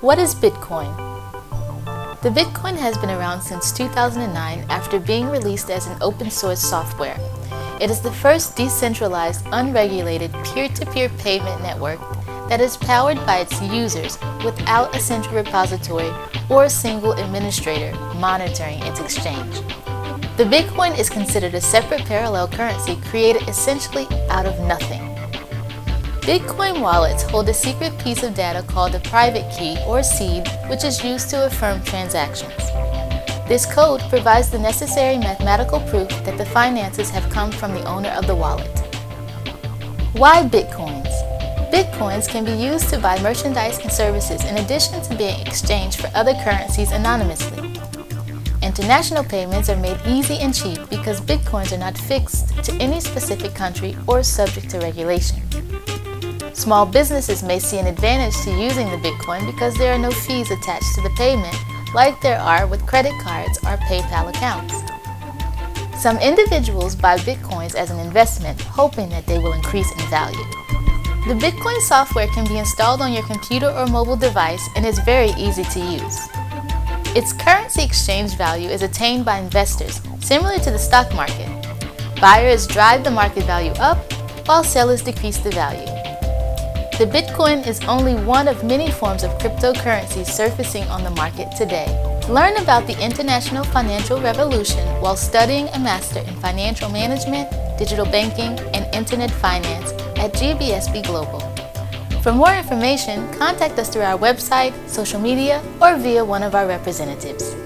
What is Bitcoin? The Bitcoin has been around since 2009 after being released as an open source software. It is the first decentralized, unregulated, peer-to-peer -peer payment network that is powered by its users without a central repository or a single administrator monitoring its exchange. The Bitcoin is considered a separate parallel currency created essentially out of nothing. Bitcoin wallets hold a secret piece of data called a private key or seed which is used to affirm transactions. This code provides the necessary mathematical proof that the finances have come from the owner of the wallet. Why Bitcoins? Bitcoins can be used to buy merchandise and services in addition to being exchanged for other currencies anonymously. International payments are made easy and cheap because Bitcoins are not fixed to any specific country or subject to regulation. Small businesses may see an advantage to using the Bitcoin because there are no fees attached to the payment like there are with credit cards or PayPal accounts. Some individuals buy Bitcoins as an investment hoping that they will increase in value. The Bitcoin software can be installed on your computer or mobile device and is very easy to use. Its currency exchange value is attained by investors, similar to the stock market. Buyers drive the market value up, while sellers decrease the value. The Bitcoin is only one of many forms of cryptocurrency surfacing on the market today. Learn about the international financial revolution while studying a master in financial management, digital banking, and internet finance at GBSB Global. For more information, contact us through our website, social media, or via one of our representatives.